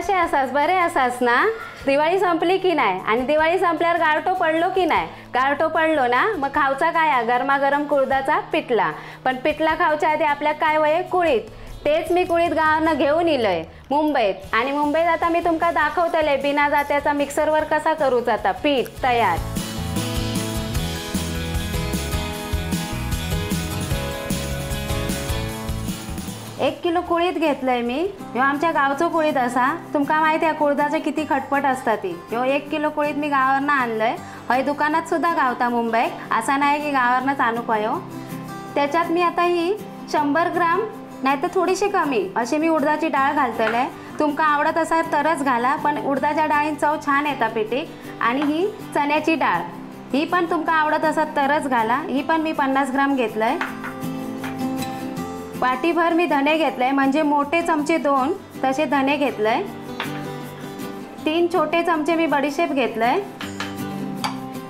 कसे असास बरे असास ना? दिवाळी संपली की नाही? आणि दिवाळी संपल्यावर गारटो पडलो की नाही? गारटो पडलो ना? मग खावचा काय गरमागरम कुळदाचा पिठला. पण पिठला खावच्या आधी आपल्या काय वय कुळीत. तेच मी कुळीत गावानं घेऊन इलय मुंबईत. आणि मुंबईत आता मी तुमका दाखवतले बिना जात्याचा मिक्सरवर कसा करूच आता? पीठ तयार. एक किलो कुळीत घेतलंय मी. ह्यो आमच्या गावचो कुळीत असा. तुमका माहिती आहे कुळदाचं किती खटपट असता ती. ह्यो एक किलो कुळीत मी गावावरनं आणलंय. हय दुकानात सुद्धा गावता मुंबईत असा नाही की गावावरनंच आणू पायो. त्याच्यात मी आता ही शंभर ग्राम नाही तर थोडीशी कमी अशी मी उडदाची डाळ घालतले तुमका आवडत असा तरच घाला पण उडदाच्या डाळीन चव छान येता पेटीक आणि ही चण्याची डाळ. ही पण तुमका आवडत असा तरच घाला. ही पण मी पन्नास ग्राम घेतलं आहे वाटीभर मी धने घेतलंय. म्हणजे मोठे चमचे दोन तसे धने घेतलंय. तीन छोटे चमचे मी बडीशेप घेतलंय.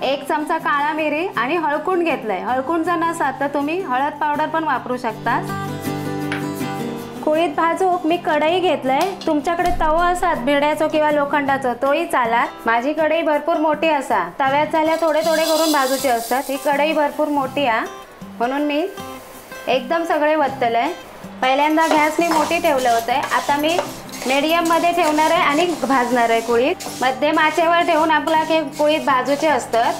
एक चमचा काळा मिरी आणि हळकुंड घेतलंय. हळकुंड जर नसाल तर तुम्ही हळद पावडर पण वापरू शकता कुळीत भाजूक मी कढई घेतलंय. तुमच्याकडे तवा असात भिड्याचो किंवा लोखंडाचो तोही चालात. माझी कढई भरपूर मोठी असा. तव्यात झाल्या थोडे थोडे करून भाजूचे असतात. ही कढई भरपूर मोठी आ. म्हणून मी एकदम सगळे वत्तलंय पहिल्यांदा गॅस मी मोठी ठेवलं होतं. आता मी मीडियममध्ये ठेवणार आहे आणि भाजणार आहे कुळीत. मध्यम आचेवर ठेवून आपला हे कुळीत भाजूचे असतात.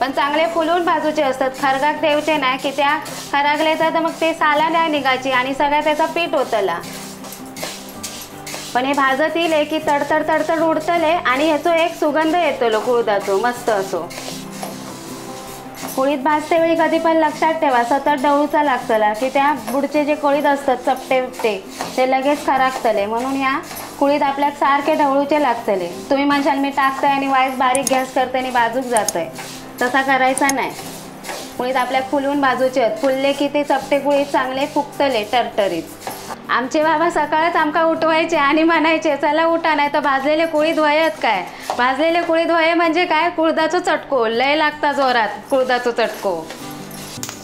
पण चांगले फुलून भाजूचे असतात. खरगाक द्यायचे नाही. की त्या खरागले तर मग ते साला नाही निघायची आणि सगळ्या त्याचा पीठ होतला पण हे भाजत येईल की तडतड तडतड उडतले आणि ह्याचो एक सुगंध येतो कुळदाचो. मस्त असो. कुळीत भाजते वेळी कधी पण लक्षात ठेवा सतत डवळूचा लागतला की त्या बुडचे जे कोळीत असतात चपटे ते ते लगेच खराकतले म्हणून या कुळीत आपल्याक सारखे ढवळूचे लागतले. तुम्ही म्हणशाल मी टाकताय आणि वायस बारीक गॅस करते आणि बाजूक जातंय. तसा करायचा नाही. कुळीत आपल्याक फुलून बाजूचे आहेत. फुलले की ते चपटे कुळीत चांगले फुगतले टरटरीत. आमचे बाबा सकाळच आमका उठवायचे आणि म्हणायचे चला उठा नाही तर भाजलेले कुळी वयत काय? भाजलेले कुळी वय म्हणजे काय? कुळदाचो चटको. लय लागता जोरात कुळदाचो चटको.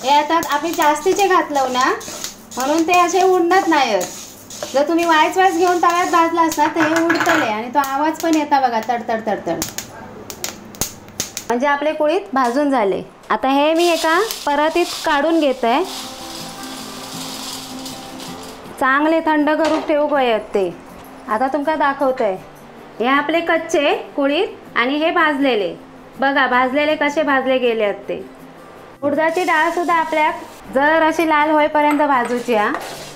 हे आता आम्ही जास्तीचे घातलं ना? म्हणून ते असे उडणत नाहीत. जर तुम्ही वायच वायच घेऊन तव्यात भाजला असता तर हे उडतले आणि तो आवाज पण येता बघा तडतड तडतड. म्हणजे आपले कुळीत भाजून झाले. आता हे मी एका परातीत काढून घेत आहे चांगले थंड करून ठेवू गयत ते. आता तुमका दाखवतंय. हे आपले कच्चे कुळीत आणि हे भाजलेले. बघा भाजलेले कसे भाजले गेले आहेत ते. उडदाची डाळ सुद्धा आपल्याक जर अशी लाल होईपर्यंत भाजूची हा.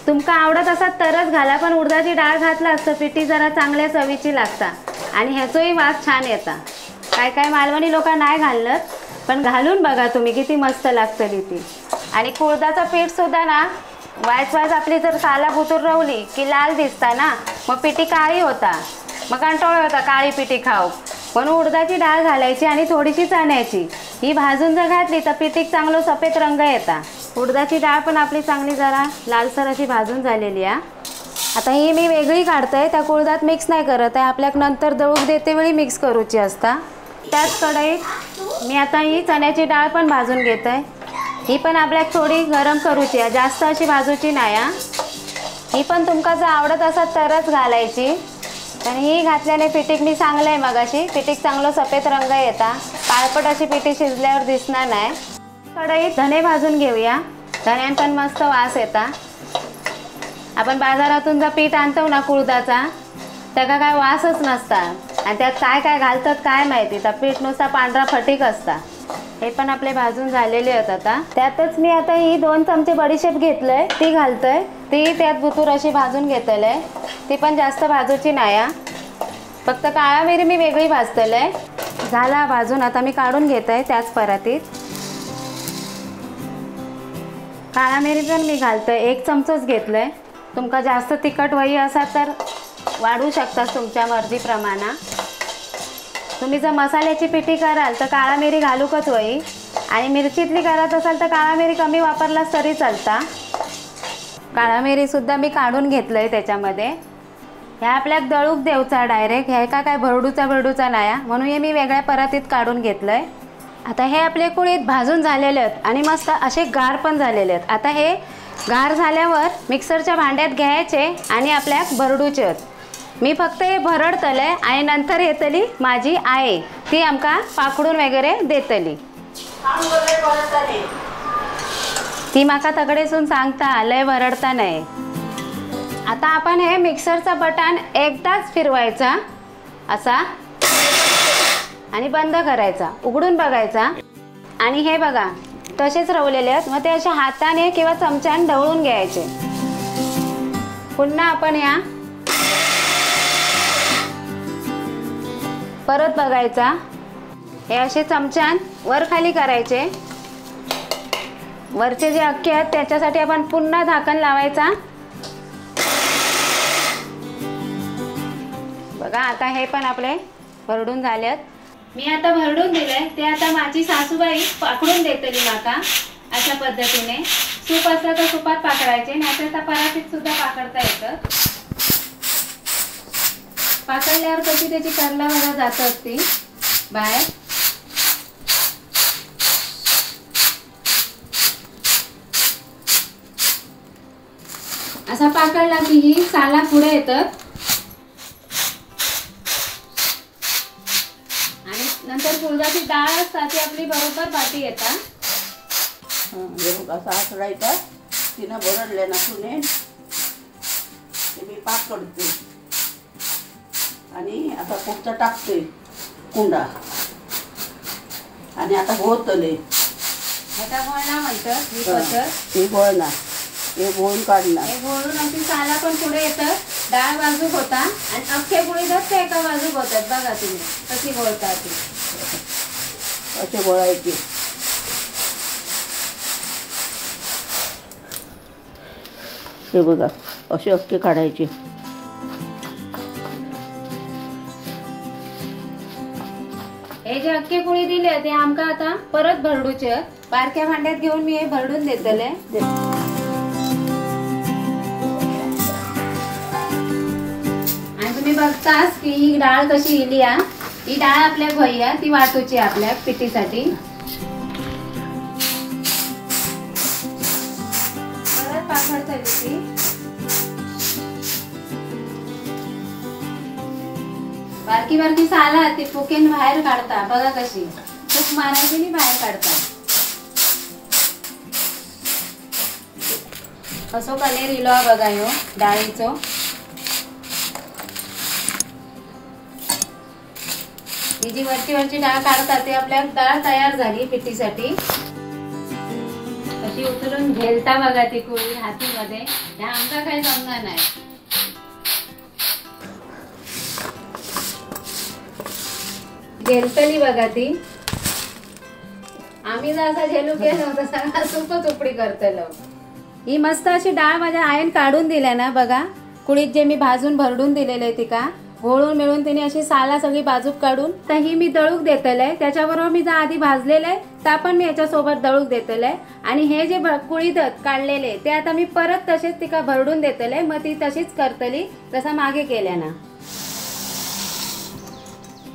तुमका आवडत असात तरच घाला पण उडदाची डाळ घातला असतं पिठी जरा चांगल्या चवीची लागता. आणि ह्याचोही वास छान येता. काय काय मालवणी लोक नाही घालत पण घालून बघा तुम्ही किती मस्त लागतली ती आणि कुळदाचं पीठसुद्धा ना वायस वायच आपली जर साला बुतूर रवली की लाल दिसता ना मग पिठी काळी होता. मग कंटाळ होता काळी पिठी खाऊ म्हणून उडदाची डाळ घालायची आणि थोडीशी चण्याची. ही भाजून जर घातली तर पिठीक चांगलं सफेद रंग येता. उडदाची डाळ पण आपली चांगली जरा लालसर अशी भाजून झालेली आहे आता ही मी वेगळी काढते त्या कुळदात मिक्स नाही करत आहे. आपल्याक नंतर दळूक देते वेळी मिक्स करूची असता. त्याच कढईत मी आता ही चण्याची डाळ पण भाजून घेत आहे ही पण आपल्याक थोडी गरम करूची आहे जास्त अशी भाजूची नाही हा. ही पण तुमका जर आवडत असत तरच घालायची. आणि ही घातल्याने पिठीक मी आहे मग अशी पिठीक चांगलं सफेद रंग येता. काळपट अशी पिठी शिजल्यावर दिसणार नाही. कढईत धने भाजून घेऊया. धण्यान पण मस्त वास येता. आपण बाजारातून जर पीठ आणतो ना कुळदाचा त्याचा काय वासच नसता. आणि त्यात काय काय घालतात काय माहिती. तर पीठ नुसता पांढरा फटीक असता. हे पण आपले भाजून झालेले आहेत आता. त्यातच मी आता ही दोन चमचे बडीशेप घेतलंय ती घालतोय. ती त्यात बुतूर अशी भाजून घेतलंय. ती पण जास्त भाजूची नाही फक्त काळा मिरी मी वेगळी भाजतलंय. झाला भाजून आता मी काढून घेत आहे त्याच परातीत. काळा मिरी पण मी घालतोय एक चमचच घेतलंय. तुमका जास्त तिखट वही असा तर वाढू शकता तुमच्या मर्जीप्रमाणे. तुम्ही जर मसाल्याची पिठी कराल तर काळा मिरी घालूकच होई. आणि मिरचीतली करत असाल तर काळा मिरी कमी वापरलास तरी चालता. काळा मिरीसुद्धा मी काढून घेतलं आहे त्याच्यामध्ये. ह्या आपल्याक दळूक देवचा डायरेक्ट ह्या का काय भरडूचा भरडूचा नाही म्हणून हे मी वेगळ्या परातीत काढून घेतलं आहे आता हे आपले कुळीत भाजून झालेले आहेत आणि मस्त असे गार पण झालेले आहेत. आता हे गार झाल्यावर मिक्सरच्या भांड्यात घ्यायचे आणि आपल्याक भरडूचे आहेत. मी फक्त हे भरडतले आणि नंतर येतली माझी आई ती आमका पाकडून वगैरे देतली. ती माका तगडेसून सांगता लय भरडता नाही. आता आपण हे मिक्सरचा बटन एकदाच फिरवायचा असा आणि बंद करायचा उघडून बघायचा. आणि हे बघा तसेच रवलेले आहेत. मग ते अशा हाताने किंवा चमच्याने ढवळून घ्यायचे. पुन्हा आपण या परत बघायचा. हे असे चमच्यान वर खाली करायचे. वरचे जे अख्खे आहेत त्याच्यासाठी आपण पुन्हा झाकण लावायचा. बघा आता हे पण आपले भरडून झालेत. मी आता भरडून दिले ते आता माझी सासूबाई पाकडून देतली माका अशा पद्धतीने. सूप असलं तर सुपात पाकडायचे नाहीतर तर परातीत सुद्धा पाकडता येतं. पाकडल्यावर कशी त्याची कारला मला जात असते? बाहेर असा पाकडला की ही साला पुढे येतात आणि नंतर फुलदाची डाळ असता ती आपली बरोबर पाठी म्हणजे येतात असा बघ तिनं बरडले ना तुने ते मी पाक आणि आता पुढचं टाकते कुंडा. आणि आता होतले ह्याचा गोळणा म्हणतात ही पद्धत ते गोळणार हे गोळून काढणार. हे गोळून अगदी साला पण पुढे येतं. डाळ बाजूक होता आणि अख्खे पोळी तर ते एका बाजूक होतात. बघा तुम्ही कशी गोळतात ती. असे गोळायचे. हे बघा असे अख्खे काढायचे. हे जे अख्खे पोळी दिले ते आमका आता परत भरडूचे. बारक्या भांड्यात घेऊन मी हे भरडून देतले. आणि तुम्ही बघताच की ही डाळ कशी इली आ ही डाळ आपल्या भैया ती वाटूची आपल्या पिठीसाठी. परत पाखडता ती. बारकी बारकी साला ती फुकेन बाहेर काढता. बघा कशी. खूप मारायची आणि बाहेर काढता. कसो कलेर इलो बघा ह्यो डाळीचो. ही जी वरची वरची डाळ काढतात ती आपल्या डाळ तयार झाली पिठीसाठी. अशी उचलून झेलता बघा ती कुळी हातीमध्ये. ह्या आमचा काही जमणार नाही. गेलतली बघा ती. आम्ही जर झेलू गेलो तर सगळा सुप चुपडी करतलो. ही मस्त अशी डाळ माझ्या आईन काढून दिल्या ना बघा. कुळीत जे मी भाजून भरडून दिलेले तिका घोळून मिळून तिने अशी साला सगळी बाजूक काढून तर ही मी दळूक देतले त्याच्याबरोबर मी जर आधी भाजलेले त्या पण मी याच्यासोबत दळूक देतले आणि हे जे कुळीत काढलेले ते आता मी परत तसेच तिका भरडून देतले मग ती तशीच करतली जसा मागे केल्या ना.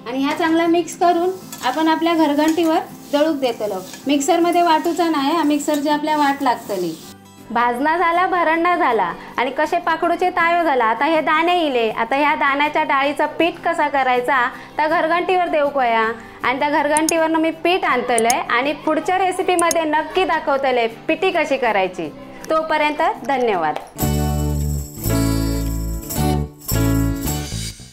आणि ह्या चांगला मिक्स करून आपण आपल्या घरघंटीवर दळूक देतलो. मिक्सरमध्ये वाटूचा नाही हा मिक्सरची आपल्या वाट लागतली. भाजणा झाला भरणा झाला आणि कसे पाकडूचे तायो झाला. आता हे दाणे इले. आता ह्या दाण्याच्या डाळीचं पीठ कसा करायचा? त्या घरघंटीवर देऊ कोया. आणि त्या घरघंटीवरनं मी पीठ आणतलंय आणि पुढच्या रेसिपीमध्ये नक्की दाखवतले पिठी कशी करायची. तोपर्यंत धन्यवाद.